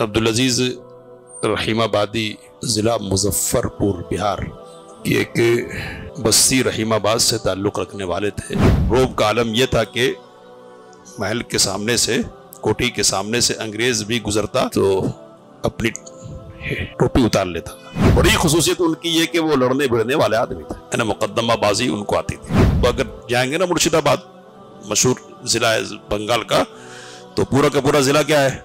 अब्दुल अज़ीज़ रहीमाबादी ज़िला मुजफ्फ़रपुर, बिहार की एक बस्ती रहीमाबाद से ताल्लुक़ रखने वाले थे। रोब का आलम यह था कि महल के सामने से, कोठी के सामने से अंग्रेज़ भी गुजरता तो अपनी टोपी उतार लेता। बड़ी खसूसियत उनकी ये कि वो लड़ने भिड़ने वाले आदमी थे। यानी मुकदमाबाजी उनको आती थी। तो अगर जाएँगे ना मुर्शिदाबाद, मशहूर ज़िला है बंगाल का तो पूरा का पूरा ज़िला क्या है?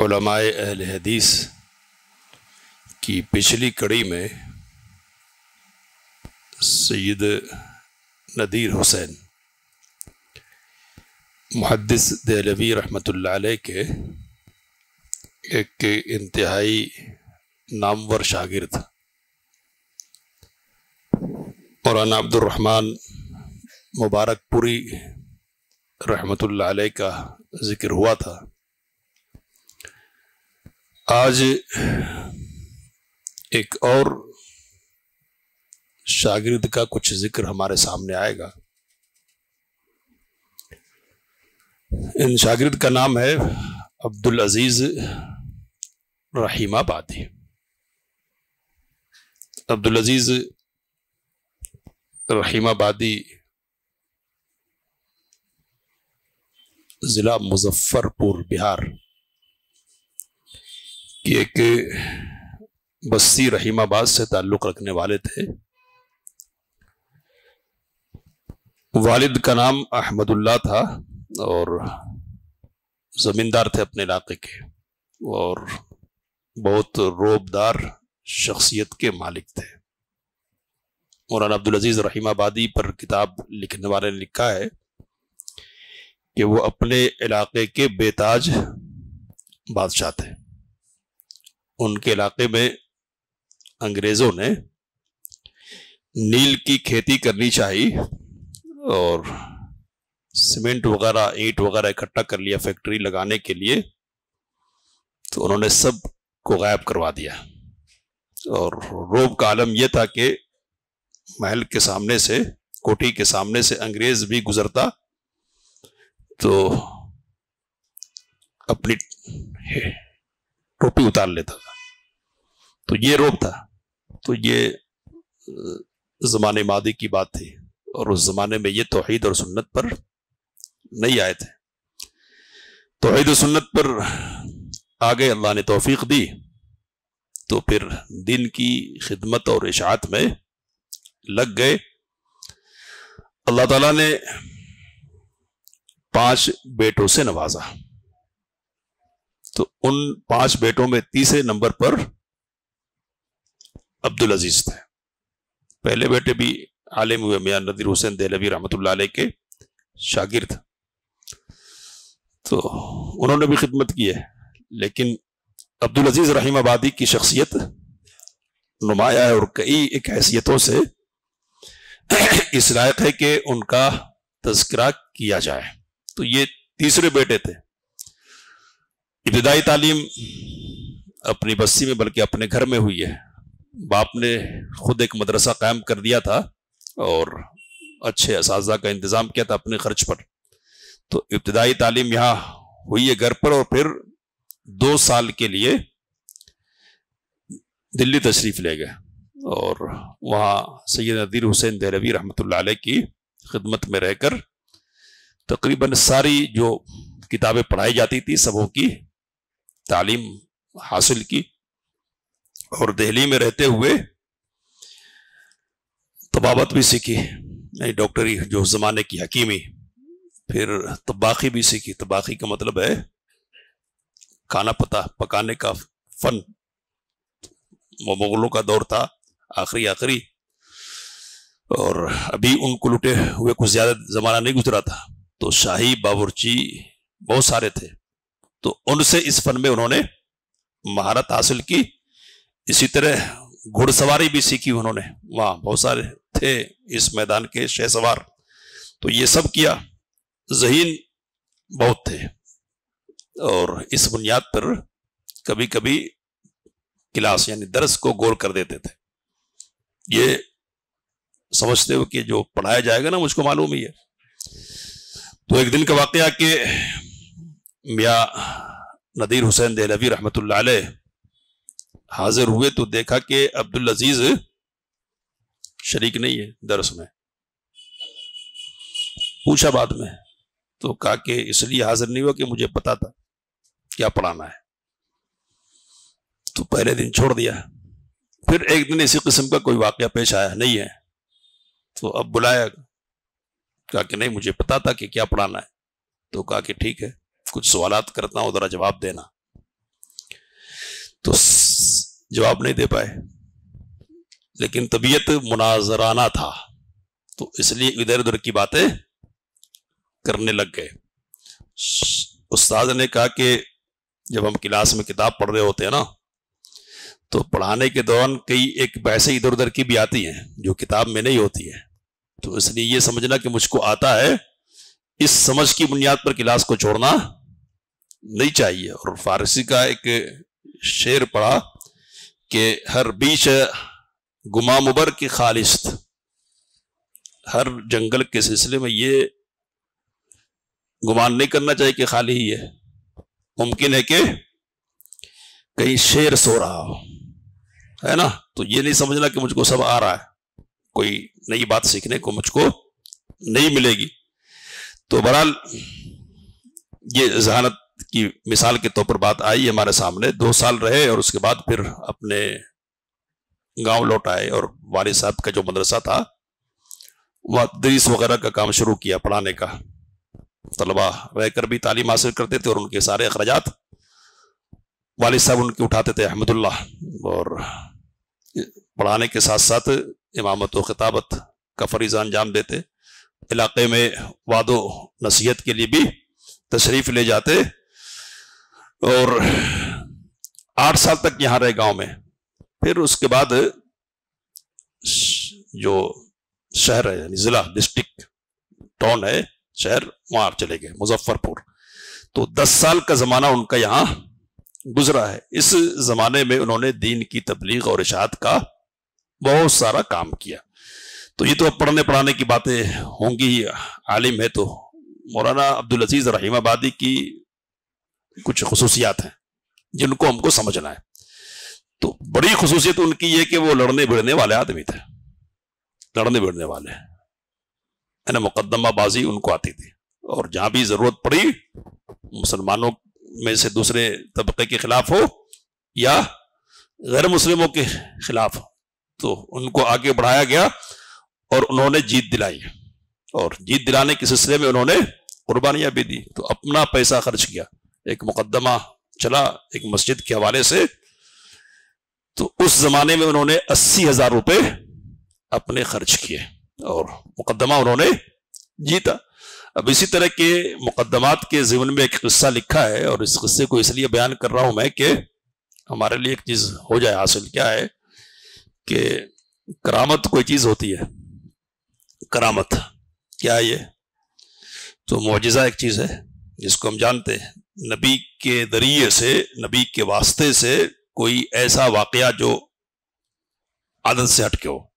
अहल हदीस की पिछली कड़ी में सैयद नदीर हुसैन मुहदस देलवी रहमतुल्लाह अलैह के एक इंतहाई नामवर शागिर्द मौलाना अब्दुलरहमान मुबारकपुरी रहमतुल्लाह अलैह का ज़िक्र हुआ था। आज एक और शागिर्द का कुछ ज़िक्र हमारे सामने आएगा। इन शागिर्द का नाम है अब्दुल अज़ीज़ रहीमाबादी। अब्दुल अज़ीज़ रहीमाबादी ज़िला मुजफ्फ़रपुर, बिहार। की एक बस्ती रहीमाबाद से ताल्लुक़ रखने वाले थे। वालिद का नाम अहमदुल्ला था और ज़मींदार थे अपने इलाके के और बहुत रोबदार शख्सियत के मालिक थे। मौलाना अब्दुल अज़ीज़ रहीमाबादी पर किताब लिखने वाले ने लिखा है कि वो अपने इलाके के बेताज बादशाह थे। उनके इलाके में अंग्रेज़ों ने नील की खेती करनी चाहिए और सीमेंट वगैरह, ईंट वगैरह इकट्ठा कर लिया फैक्ट्री लगाने के लिए तो उन्होंने सबको गायब करवा दिया। और रोब का आलम यह था कि महल के सामने से, कोठी के सामने से अंग्रेज़ भी गुजरता तो अपनी टोपी उतार लेता था। तो ये रोब था। तो ये ज़माने मादी की बात थी और उस ज़माने में ये तोहहीद और सुन्नत पर नहीं आए थे। तोहहीद और सुन्नत पर आगे अल्लाह ने तोफीक दी तो फिर दिन की खिदमत और इशात में लग गए। अल्लाह ताला ने पाँच बेटों से नवाजा। तो उन पाँच बेटों में तीसरे नंबर पर अब्दुल अज़ीज़ थे। पहले बेटे भी आलिम हुए, मियाँ नदीर हुसैन देलवी रहमतुल्लाह अलैह के शागिर्द तो उन्होंने भी खिदमत की है, लेकिन अब्दुल अज़ीज़ रहीम आबादी की शख्सियत नुमाया है और कई एक हैसियतों से इस लायक है कि उनका तस्करा किया जाए। तो ये तीसरे बेटे थे। इब्तदाई तालीम अपनी बस्ती में, बल्कि अपने घर में हुई है। बाप ने खुद एक मदरसा कायम कर दिया था और अच्छे इस का इंतज़ाम किया था अपने खर्च पर। तो इब्तदाई तालीम यहाँ हुई है घर पर और फिर दो साल के लिए दिल्ली तशरीफ़ ले गए और वहाँ सैद नदीर हुसैन दहलवी अलैह की खिदमत में रहकर तकरीबन सारी जो किताबें पढ़ाई जाती थी, सबों की तालीम हासिल की और दिल्ली में रहते हुए तबावत भी सीखी, नहीं, डॉक्टरी जो ज़माने की हकीमी, फिर तबाखी भी सीखी। तबाखी का मतलब है खाना पता, पकाने का फन। मुगलों का दौर था, आखिरी आखिरी। और अभी उनको लुटे हुए कुछ ज़्यादा ज़माना नहीं गुजरा था। तो शाही बाबुर्ची बहुत सारे थे। तो उनसे इस फन में उन्होंने महारत हासिल की। इसी तरह घुड़सवारी भी सीखी उन्होंने। वहाँ बहुत सारे थे इस मैदान के शह सवार तो ये सब किया, जहीन बहुत थे। और इस बुनियाद पर कभी कभी क्लास यानी दरस को गोल कर देते थे। ये समझते हो कि जो पढ़ाया जाएगा ना, मुझको मालूम ही है। तो एक दिन का वाकया कि मिया नदीर हुसैन दहलवी रहमत हाजिर हुए तो देखा कि अब्दुल अज़ीज़ शरीक नहीं है दरस में। पूछा बाद में तो कहा कि इसलिए हाजिर नहीं हुआ कि मुझे पता था क्या पढ़ाना है। तो पहले दिन छोड़ दिया। फिर एक दिन इसी किस्म का कोई वाक्य पेश आया, नहीं है। तो अब बुलाया, कहा कि नहीं, मुझे पता था कि क्या पढ़ाना है। तो कहा कि ठीक है कुछ सवाल करता हूँ, जरा जवाब देना। तो जवाब नहीं दे पाए। लेकिन तबीयत मुनाजराना था तो इसलिए इधर उधर की बातें करने लग गए। उस्ताद ने कहा कि जब हम क्लास में किताब पढ़ रहे होते हैं ना तो पढ़ाने के दौरान कई एक पैसे इधर उधर की भी आती हैं, जो किताब में नहीं होती है। तो इसलिए ये समझना कि मुझको आता है, इस समझ की बुनियाद पर क्लास को छोड़ना नहीं चाहिए। और फारसी का एक शेर पढ़ा कि हर बीच गुमा मुबर की खालिस्त। हर जंगल के सिलसिले में ये गुमान नहीं करना चाहिए कि खाली ही है। मुमकिन है कि कहीं शेर सो रहा हो। है ना? तो ये नहीं समझना कि मुझको सब आ रहा है। कोई नई बात सीखने को मुझको नहीं मिलेगी। तो बहरहाल ये जहानत की मिसाल के तौर पर बात आई हमारे सामने, दो साल रहे और उसके बाद फिर अपने गाँव लौट आए और वालिद साहब का जो मदरसा था, वह दरीस वगैरह का काम शुरू किया पढ़ाने का। तलबा रहकर भी तालीम हासिल करते थे और उनके सारे अखराज वालिद साहब उनके उठाते थे अहमदुल्ला और पढ़ाने के साथ साथ इमामत व खिताबत का फरीजा अंजाम देते, इलाके में वादो नसीहत के लिए भी तशरीफ़ ले जाते और आठ साल तक यहाँ रहे गाँव में। फिर उसके बाद जो शहर है, यानी जिला डिस्ट्रिक्ट टाउन है, शहर, वहाँ चले गए, मुजफ्फरपुर। तो दस साल का जमाना उनका यहाँ गुजरा है। इस जमाने में उन्होंने दीन की तबलीग और इशात का बहुत सारा काम किया। तो ये तो अब पढ़ने पढ़ाने की बातें होंगी आलिम है तो। मौलाना अब्दुल अज़ीज़ रहीमाबादी की कुछ खसूसियात हैं, जिनको हमको समझना है। तो बड़ी खसूसियत उनकी ये कि वो लड़ने भिड़ने वाले आदमी थे। लड़ने भिड़ने वाले। यानी मुकदमा बाजी उनको आती थी। और जहाँ भी ज़रूरत पड़ी, मुसलमानों में से दूसरे तबके के खिलाफ हो, या गैर मुस्लिमों के खिलाफ तो उनको आगे बढ़ाया गया और उन्होंने जीत दिलाई। और जीत दिलाने के सिलसिले में उन्होंने कुर्बानियाँ भी दी। तो अपना पैसा खर्च किया। एक मुकदमा चला एक मस्जिद के हवाले से तो उस जमाने में उन्होंने अस्सी हज़ार रुपए अपने खर्च किए और मुकदमा उन्होंने जीता। अब इसी तरह के मुकदमात के जीवन में एक किस्सा लिखा है और इस किस्से को इसलिए बयान कर रहा हूँ मैं कि हमारे लिए एक चीज़ हो जाए, हासिल क्या है कि करामत कोई चीज़ होती है। करामत क्या है ये? तो मुआजा एक चीज़ है। जिसको हम जानते हैं, नबी के ज़रिए से, नबी के वास्ते से कोई ऐसा वाकया जो आदत से हटके हो,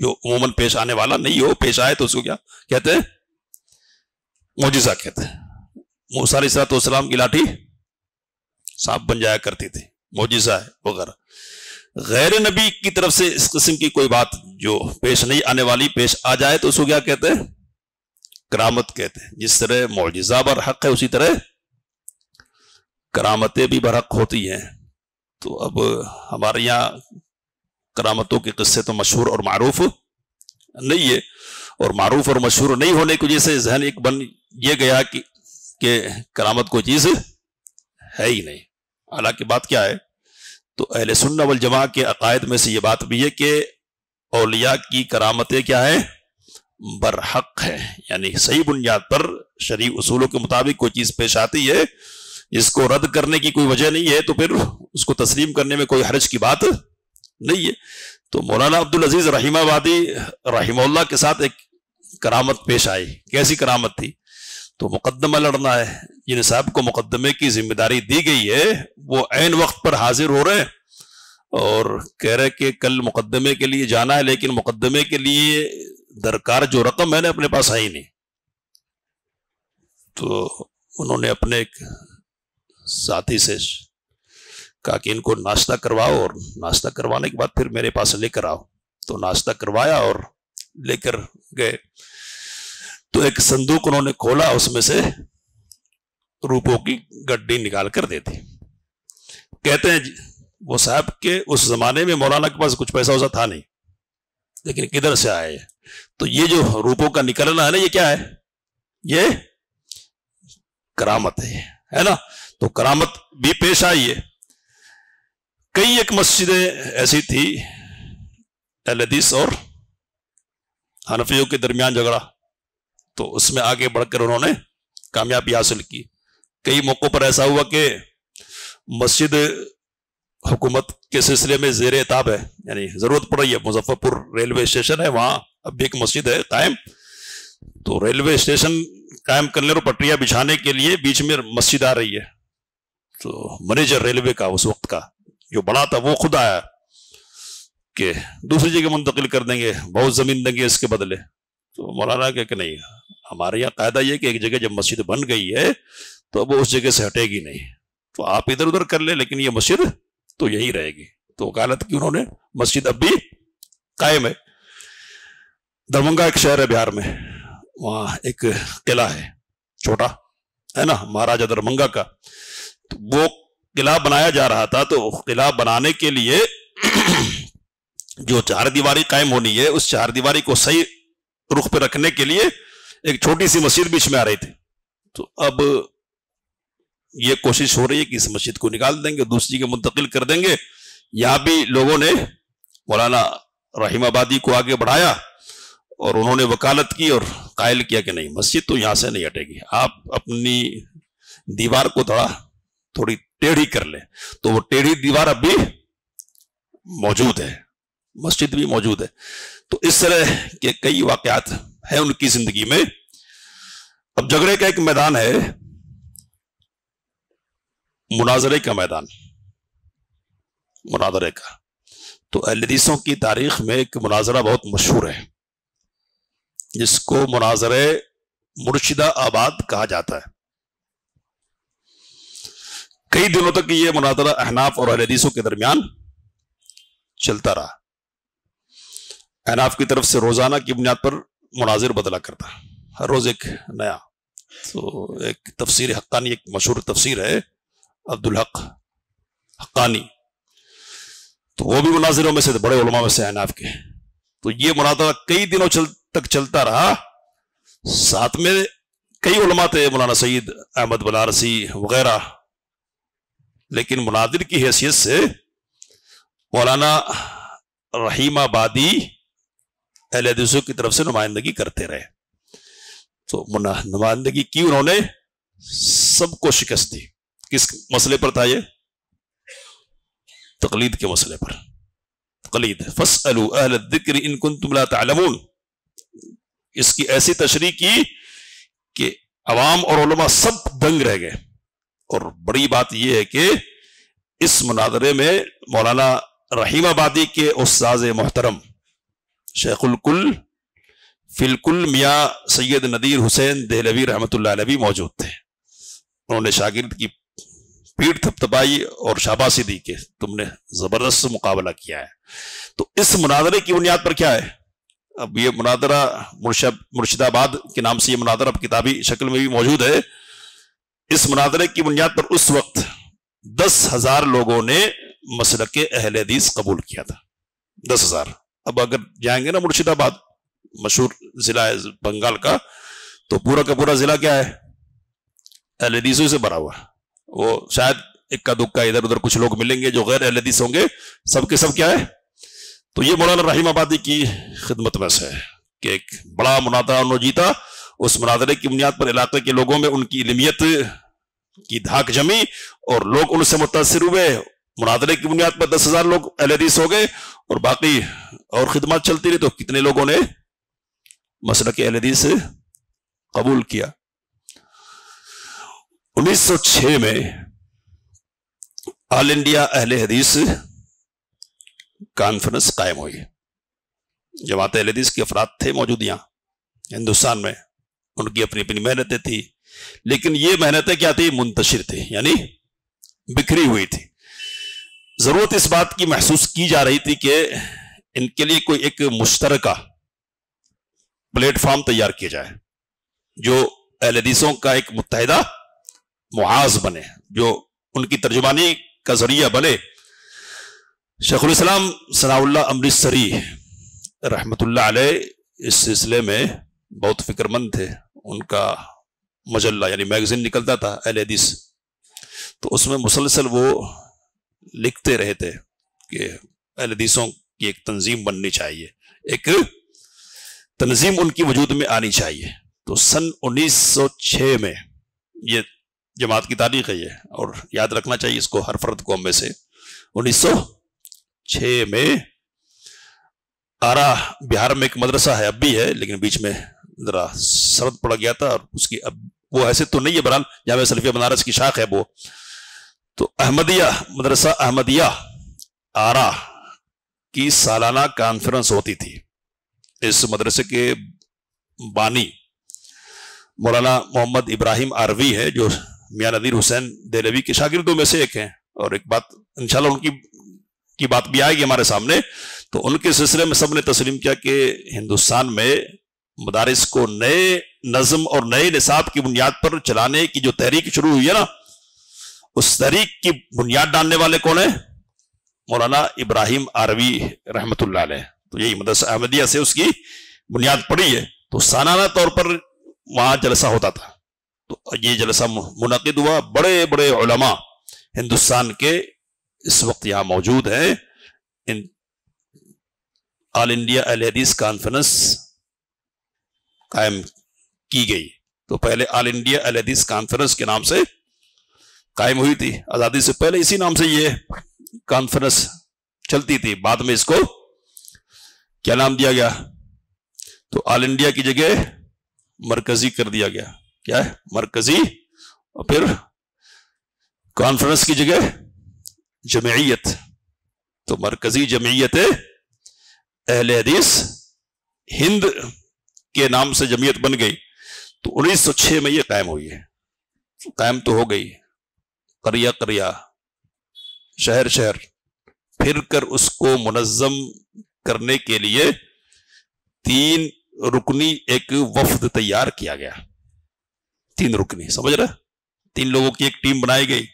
जो उमूमन पेश आने वाला नहीं हो, पेश आए तो उसको क्या कहते हैं? मोजिजा कहते हैं। मूसा सलाम की लाठी सांप बन जाया करती थी मोजिजा है, वगैरह। गैर नबी की तरफ़ से इस किस्म की कोई बात जो पेश नहीं आने वाली, पेश आ जाए तो उसको क्या कहते हैं? करामत कहते हैं। जिस तरह मोजिजा बर हक है, उसी तरह करामतें भी बरहक होती हैं। तो अब हमारे यहाँ करामतों के किस्से तो मशहूर और मरूफ नहीं है। और मरूफ और मशहूर नहीं होने की वजह से जहन एक बन ये गया कि कि करामत कोई चीज़ है ही नहीं। हालाँकि बात क्या है तो अहल सुन्ना वल जमा के अकायद में से ये बात भी है कि औलिया की करामतें क्या है? बरहक है, यानी सही बुनियाद पर शरी उसूलों के मुताबिक कोई चीज़ पेश आती है इसको रद्द करने की कोई वजह नहीं है तो फिर उसको तस्लीम करने में कोई हर्ज की बात नहीं है। तो मौलाना अब्दुल अज़ीज़ रहीमाबादी रहीमल्ला के साथ एक करामत पेश आई। कैसी करामत थी? तो मुकदमा लड़ना है। जिन साहब को मुकदमे की ज़िम्मेदारी दी गई है, वो ऐन वक्त पर हाजिर हो रहे हैं और कह रहे कि कल मुकदमे के लिए जाना है, लेकिन मुकदमे के लिए दरकार जो रकम है ना अपने पास आई नहीं। तो उन्होंने अपने एक साथी से कहा कि इनको नाश्ता करवाओ और नाश्ता करवाने के बाद फिर मेरे पास लेकर आओ। तो नाश्ता करवाया और लेकर गए। तो एक संदूक उन्होंने खोला, उसमें से रूपों की गड्डी निकाल कर दे दी। कहते हैं, वो साहब के उस जमाने में मौलाना के पास कुछ पैसा वैसा था नहीं, लेकिन किधर से आए तो ये जो रूपों का निकलना है ना, ये क्या है? ये करामत है है ना? तो करामत भी पेश आई है। कई एक मस्जिदें ऐसी थी एलदीस और हनफियों के दरमियान झगड़ा। तो उसमें आगे बढ़कर उन्होंने कामयाबी हासिल की। कई मौकों पर ऐसा हुआ कि मस्जिद हुकूमत के सिलसिले में जेर एताब है, यानी ज़रूरत पड़ रही है। मुजफ्फरपुर रेलवे स्टेशन है, वहाँ अब एक मस्जिद है कायम। तो रेलवे स्टेशन कायम करने और पटरिया बिछाने के लिए बीच में मस्जिद आ रही है। तो मैनेजर रेलवे का उस वक्त का जो बड़ा था, वो खुद आया कि दूसरी जगह मुंतकिल कर देंगे, बहुत ज़मीन देंगे इसके बदले। तो मौलाना कह कि नहीं, हमारे यहाँ कायदा ये कि एक जगह जब मस्जिद बन गई है तो अब उस जगह से हटेगी नहीं। तो आप इधर उधर कर ले, लेकिन ये मस्जिद तो यही रहेगी। तो वकालत की उन्होंने मस्जिद अब भी कायम है। दरभंगा एक शहर है बिहार में। वहाँ एक किला है, छोटा, है ना, महाराजा दरभंगा का। तो वो किला बनाया जा रहा था तो किला बनाने के लिए जो चार दीवारी कायम होनी है, उस चार दीवारी को सही रुख पे रखने के लिए एक छोटी सी मस्जिद बीच में आ रही थी। तो अब ये कोशिश हो रही है कि इस मस्जिद को निकाल देंगे, दूसरी जगह मुंतकिल कर देंगे। यहाँ भी लोगों ने मौलाना रहीमाबादी को आगे बढ़ाया और उन्होंने वकालत की और कायल किया कि नहीं, मस्जिद तो यहाँ से नहीं हटेगी। आप अपनी दीवार को थोड़ा, थोड़ी टेढ़ी कर ले। तो वो टेढ़ी दीवार अब भी मौजूद है, मस्जिद भी मौजूद है। तो इस तरह के कई वाकयात हैं उनकी ज़िंदगी में। अब झगड़े का एक मैदान है, मुनाजरे का मैदान, मुनाजरे का। तो अहलदीसों की तारीख में एक मुनाजरा बहुत मशहूर है। जिसको मुनाजर मुर्शिदा आबाद कहा जाता है। कई दिनों तक ये मुनाजरा अहनाफ और अहलदीसों के दरमियान चलता रहा। अहनाफ की तरफ़ से रोज़ाना की बुनियाद पर मुनाजिर बदला करता हर रोज एक नया। तो एक तफसीर हक्कानी एक मशहूर तफसीर है अब्दुल हक हक्कानी। तो वो भी मुनाजिरों में से बड़े उलमा में से अहनाफ के। तो ये मुनाजरा कई दिनों चल, तक चलता रहा। साथ में कई उलमा थे, मौलाना सईद अहमद बनारसी वगैरह। लेकिन मुनादिर की हैसियत से मौलाना रहीमाबादी अहलदीसों की तरफ़ से नुमाइंदगी करते रहे। तो नुमाइंदगी की उन्होंने सबको शिकस्त दी। किस मसले पर था ये? तकलीद के मसले पर। तकलीद फस अहल इन कुन तुमला तलमून इसकी ऐसी तशरी की कि अवाम और उलमा सब दंग रह गए। और बड़ी बात यह है कि इस मुनादरे में मौलाना रहीमाबादी के उस्ताज मोहतरम शेखुल कुल फिलकुल मियाँ सैयद नदीर हुसैन दहलवी रहमत भी मौजूद थे। उन्होंने शागिर्द की पीठ थपथपाई और शाबाशी दी कि तुमने ज़बरदस्त मुकाबला किया है। तो इस मुनादरे की बुनियाद पर क्या है? अब ये मुनादरा मुर्शिदाबाद के नाम से ये मुनादरा अब किताबी शक्ल में भी मौजूद है। इस मुनादरे की बुनियाद पर उस वक्त दस हज़ार लोगों ने मसल के अहल हदीस कबूल किया था। दस हज़ार। अब अगर जाएँगे ना मुर्शिदाबाद, मशहूर जिला है बंगाल का तो पूरा का पूरा जिला क्या है? अहल हदीसों से भरा हुआ। वो शायद इक्का दुक्का इधर उधर कुछ लोग मिलेंगे जो गैर अहल हदीस होंगे। सबके सब क्या है? तो ये मौलाना रहीम आबादी की खिदमत में से है कि एक बड़ा मुनादरा उन्होंने जीता। उस मुनादरे की बुनियाद पर इलाके के लोगों में उनकी इलमियत की धाक जमी और लोग उनसे मुतासर हुए। मुनादरे की बुनियाद पर दस हज़ार लोग अहलदीस हो गए और बाकी और खिदमत चलती रही तो कितने लोगों ने मसल के अहलदीस कबूल किया। 1906 में ऑल इंडिया अहले हदीस कॉन्फ्रेंस कायम हुई। जमात हदीस के अफराद थे मौजूद यहाँ हिंदुस्तान में, उनकी अपनी अपनी मेहनतें थी। लेकिन ये मेहनतें क्या थी? मुंतशिर थी, यानी बिखरी हुई थी। ज़रूरत इस बात की महसूस की जा रही थी कि इनके लिए कोई एक मुश्तरका प्लेटफॉर्म तैयार किया जाए, जो अहलदीसों का एक मुतहदा मुआज बने, जो उनकी तर्जुमानी का ज़रिया बने शेखुल इस्लाम सनाउल्ला अमृतसरी रहमतुल्लाह अलैह, इस सिलसिले में बहुत फिक्रमंद थे। उनका मजल्ला यानी मैगजीन निकलता था, अहल हदीस। तो उसमें मुसलसल वो लिखते रहे थे कि अहल हदीसों की एक तंजीम बननी चाहिए। एक तंजीम उनकी वजूद में आनी चाहिए। तो सन 1906 में ये जमात की तारीख है ये, और याद रखना चाहिए इसको हर फर्द को में से 1906 में आरा बिहार में एक मदरसा है, अब भी है, लेकिन बीच में जरा शरद पड़ गया था और उसकी अब वो ऐसे तो नहीं है बहरहाल जाम सल्फिया बनारस की शाख है वो। तो अहमदिया, मदरसा अहमदिया, आरा की सालाना कॉन्फ्रेंस होती थी। इस मदरसे के बानी मौलाना मोहम्मद इब्राहिम आरवी है, जो मियाँ नदीर हुसैन देलवी के शागिर्दों में से एक हैं। और एक बात, इंशाल्लाह उनकी की बात भी आएगी हमारे सामने तो उनके सिलसिले में सबने तस्लीम किया कि हिंदुस्तान में मदारिस को नए नज्म और नए निसाब की बुनियाद पर चलाने की जो तहरीक शुरू हुई है ना, उस तहरीक की बुनियाद डालने वाले कौन है? मौलाना इब्राहिम आरवी रहमत तो यही मदरसा अहमदिया से उसकी बुनियाद पड़ी है। तो सालाना तौर पर वहाँ जलसा होता था। तो ये जलसा मुनद हुआ। बड़े बड़े हिंदुस्तान के इस वक्त यहाँ मौजूद हैं इन ऑल इंडिया अल हदीस कॉन्फ्रेंस कायम की गई। तो पहले ऑल इंडिया अल हदीस कॉन्फ्रेंस के नाम से कायम हुई थी। आज़ादी से पहले इसी नाम से ये कॉन्फ्रेंस चलती थी। बाद में इसको क्या नाम दिया गया? तो ऑल इंडिया की जगह मरकजी कर दिया गया। क्या है? मरकजी और फिर कॉन्फ्रेंस की जगह जमयत तो मरकजी जमयत अहल हदीस हिंद के नाम से जमीयत बन गई तो 1906 में ये कायम हुई है कायम तो हो गई करिया करिया शहर शहर फिर कर उसको मुनजम करने के लिए तीन रुकनी एक वफद तैयार किया गया तीन रुकनी समझ रहे तीन लोगों की एक टीम बनाई गई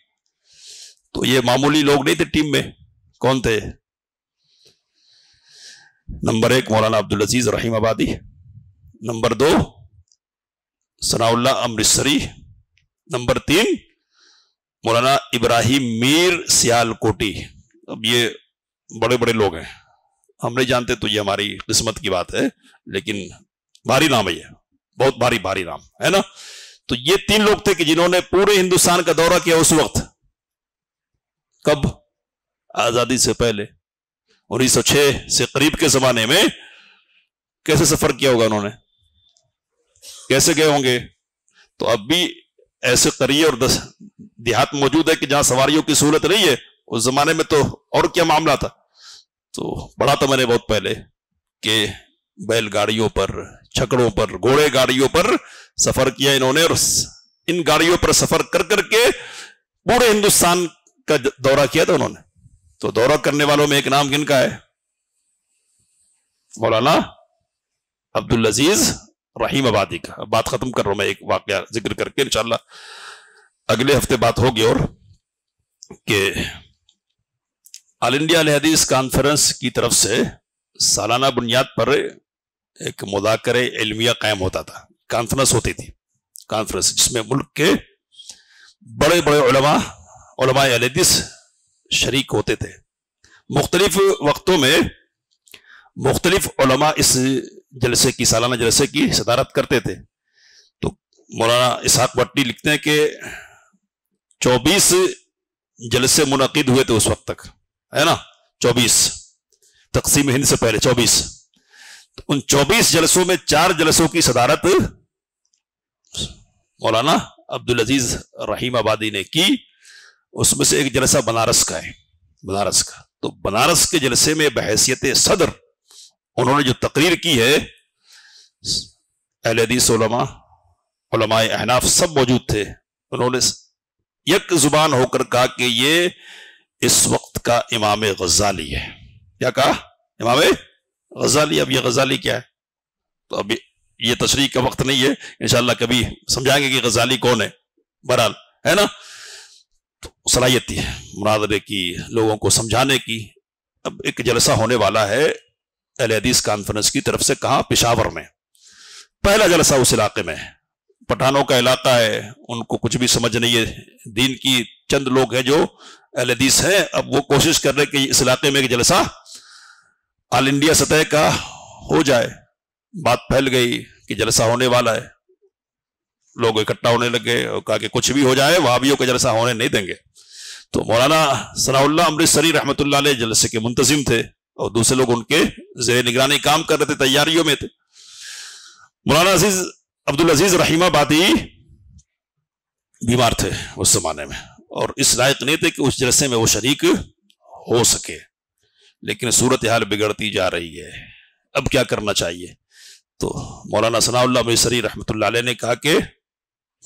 तो ये मामूली लोग नहीं थे टीम में। कौन थे? नंबर एक मौलाना अब्दुल अज़ीज़ रहीम आबादी नंबर दो सनाउल्ला अमृतसरी। नंबर तीन, मौलाना इब्राहिम मीर सियालकोटी। अब ये बड़े बड़े लोग हैं। हम नहीं जानते तो ये हमारी किस्मत की बात है, लेकिन भारी नाम है ये। बहुत भारी भारी नाम। है ना? तो ये तीन लोग थे कि जिन्होंने पूरे हिंदुस्तान का दौरा किया उस वक्त। कब? आज़ादी से पहले। उन्नीस सौ छह से करीब के जमाने में कैसे सफ़र किया होगा उन्होंने? कैसे गए होंगे? तो अब भी ऐसे करिए और दस, देहात मौजूद है कि जहाँ सवारियों की सहूलत नहीं है, उस जमाने में तो और क्या मामला था? तो पढ़ा था मैंने बहुत पहले कि बैलगाड़ियों पर, छकड़ों पर, घोड़े गाड़ियों पर सफ़र किया इन्होंने और इन गाड़ियों पर सफ़र कर करके पूरे हिंदुस्तान का दौरा किया था उन्होंने। तो दौरा करने वालों में एक नाम किनका है? मौलाना अब्दुल अज़ीज़ रहीम आबादी का बात खत्म कर रहा हूँ मैं एक वाक्य ज़िक्र करके, इंशाल्लाह। अगले हफ़्ते बात होगी और कि ऑल इंडिया हदीस कॉन्फ्रेंस की तरफ़ से सालाना बुनियाद पर एक मुदाकर इल्मिया कायम होता था। कॉन्फ्रेंस होती थी, कॉन्फ्रेंस जिसमें मुल्क के बड़े बड़े उलमा उलमा हदीस शरीक होते थे। मुख्तलिफ़ वक्तों में मुख्तलिफ़ उलमा इस जलसे की, सालाना जलसे की सदारत करते थे। तो मौलाना इसहाक भट्टी लिखते हैं कि चौबीस जलसे मुनद हुए थे उस वक्त तक, है ना? चौबीस। तकसीम हिंद से पहले चौबीस। तो उन चौबीस जलसों में चार जलसों की सदारत मौलाना अब्दुल अज़ीज़ रहीम आबादी ने की। उसमें से एक जलसा बनारस का है, बनारस का। तो बनारस के जलसे में बहसीत सदर, उन्होंने जो तकरीर की है अहदीस अहनाफ सब मौजूद थे। उन्होंने यक ज़ुबान होकर कहा कि ये इस वक्त का इमाम गजाली है। क्या कहा? इमाम गजाली, अब ये गजाली क्या है? तो अभी ये तशरी का वक्त नहीं है इंशाल्लाह कभी समझाएँगे कि गजाली कौन है। बहरहाल, है ना? सलाहियत है मुनादरे की, लोगों को समझाने की। अब एक जलसा होने वाला है हदीस कॉन्फ्रेंस की तरफ़ से कहा? पिशावर में। पहला जलसा उस इलाके में। है पठानों का इलाका है, उनको कुछ भी समझ नहीं है। दीन की चंद लोग हैं जो हदीस हैं। अब वो कोशिश कर रहे कि इस इलाके में एक जलसा ऑल इंडिया सतह का हो जाए। बात फैल गई कि जलसा होने वाला है। लोग इकट्ठा होने लगे और कहा कि कुछ भी हो जाए, वहाबियों का जलसा होने नहीं देंगे। तो मौलाना सनाउल्ला अमृतसरी रहमत जलसे के मुंतजिम थे और दूसरे लोग उनके जेर निगरानी काम कर रहे थे, तैयारियों में थे। मौलाना अज़ीज़, अब्दुल अज़ीज़ रहीमाबादी बीमार थे उस जमाने में और इस लायक नहीं थे कि उस जलसे में वो शरीक हो सके, लेकिन सूरत हाल बिगड़ती जा रही है। अब क्या करना चाहिए? तो मौलाना सनाउल्ला मिसरी रहमत ने कहा कि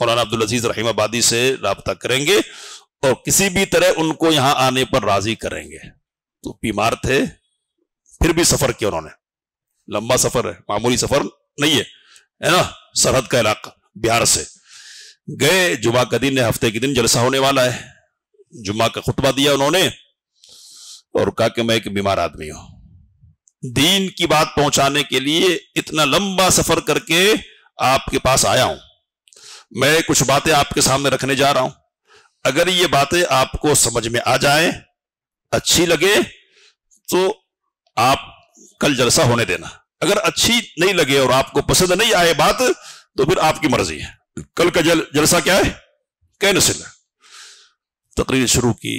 मौलाना अब्दुल अज़ीज़ रहीमाबादी से रबता करेंगे और किसी भी तरह उनको यहाँ आने पर राज़ी करेंगे। तो बीमार थे, फिर भी सफ़र किया उन्होंने। लंबा सफ़र है, मामूली सफ़र नहीं है है ना? सरहद का इलाका, बिहार से। गए जुमा का दिन हफ़्ते के दिन जलसा होने वाला है। जुमा का खुतबा दिया उन्होंने और कहा कि मैं एक बीमार आदमी हूँ। दीन की बात पहुँचाने के लिए इतना लंबा सफ़र करके आपके पास आया हूँ। मैं कुछ बातें आपके सामने रखने जा रहा हूँ। अगर ये बातें आपको समझ में आ जाए, अच्छी लगे तो आप कल जलसा होने देना। अगर अच्छी नहीं लगे और आपको पसंद नहीं आए बात तो फिर आपकी मर्ज़ी है। कल का जल, जलसा क्या है? कैंसिल तकरीर शुरू की।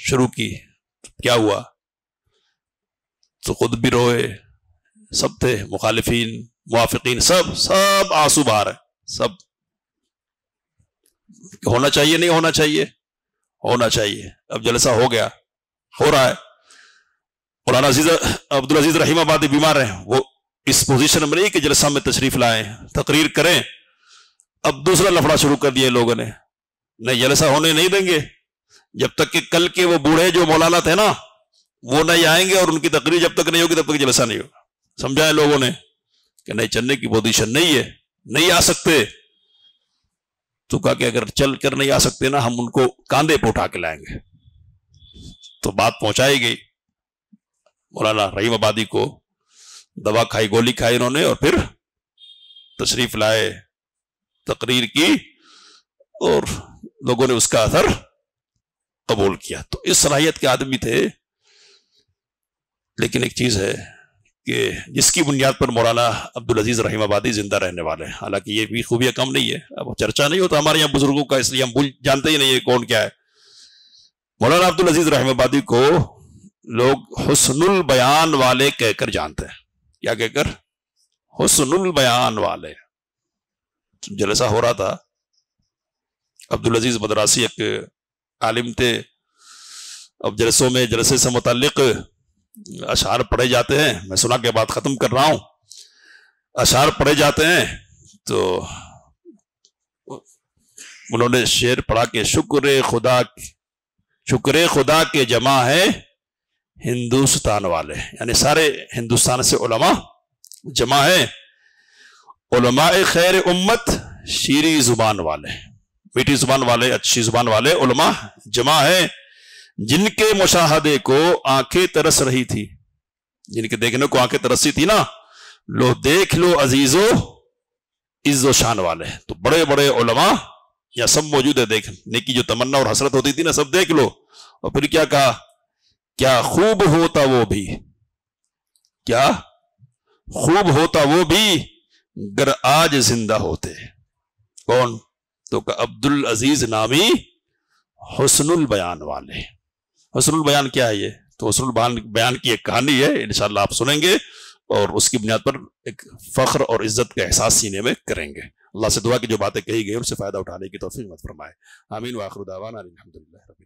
शुरू की। क्या हुआ? तो खुद भी रोए। सब थे, मुखालिफिन मुआफिकीन सब सब आँसू बाहर है, सब। होना चाहिए, नहीं होना चाहिए? होना चाहिए। अब जलसा हो गया, हो रहा है। मौलाना अज़ीज़, अब्दुल अज़ीज़ रहीमाबादी बीमार हैं, वो इस पोजीशन में नहीं कि जलसा में तशरीफ़ लाए, तकरीर करें। अब दूसरा लफड़ा शुरू कर दिया लोगों ने। नहीं, जलसा होने नहीं देंगे। जब तक कि कल के वो बूढ़े जो मौलाना थे ना, वो नहीं आएँगे और उनकी तकरीर जब तक नहीं होगी, तब तक जलसा नहीं होगा। समझाए लोगों ने कि नहीं, चलने की पोजीशन नहीं है, नहीं आ सकते। तो कहा कि अगर चल कर नहीं आ सकते ना, हम उनको कांधे पर उठा के लाएँगे। तो बात पहुंचाई गई। मौलाना रहीम आबादी को दवा खाई, गोली खाई इन्होंने और फिर तशरीफ़ लाए, तकरीर की और लोगों ने उसका असर कबूल किया। तो इस सलाहियत के आदमी थे। लेकिन एक चीज़ है कि जिसकी बुनियाद पर मौलाना अब्दुल अज़ीज़ रहीम आबादी ज़िंदा रहने वाले हैं। हालाँकि ये भी खूबियाँ कम नहीं है, अब चर्चा नहीं होता हमारे यहाँ बुज़ुर्गों का इसलिए हम जानते ही नहीं है कौन क्या है। मौलाना अब्दुल अज़ीज़ रहीम आबादी को लोग हुसनुल बयान वाले कहकर जानते हैं। क्या कहकर? हुसनुल बयान वाले। जलसा हो रहा था। अब्दुल अज़ीज़ मदरासी एक आलिम थे। अब जलसों में, जलसे से मुतक अशार पढ़े जाते हैं। मैं सुना के बाद खत्म कर रहा हूँ। अशार पढ़े जाते हैं तो उन्होंने शेर पढ़ा के, शुक्र खुदा शुक्र खुदा के जमा है हिंदुस्तान वाले। यानी सारे हिंदुस्तान से उलमा जमा है। उलमा खैर उम्मत, शीरी ज़ुबान वाले। मीठी ज़ुबान वाले, अच्छी ज़ुबान वाले उलमा जमा है। जिनके मुशाहदे को आँखें तरस रही थी, जिनके देखने को आँखें तरसी थी ना, लो देख लो अजीजो, इज्जो शान वाले तो बड़े बड़े उलमा या सब मौजूद है देखने की जो तमन्ना और हसरत होती थी ना, सब देख लो। और फिर क्या कहा? क्या खूब होता वो भी? क्या खूब होता वो भी गर आज ज़िंदा होते? कौन? तो अब्दुल अज़ीज़ नामी हुस्नुल बयान वाले। हुस्नुल बयान क्या है ये तो हुस्नुल बयान बयान की एक कहानी है इंशाल्लाह आप सुनेंगे और उसकी बुनियाद पर एक फख्र और इज्जत का एहसास सीने में करेंगे अल्लाह से दुआ की जो बातें कही गई उनसे फ़ायदा उठाने की तोफ़ी मत फरमाए आमीन वाखरुदावान अलहमदिल्ला रबी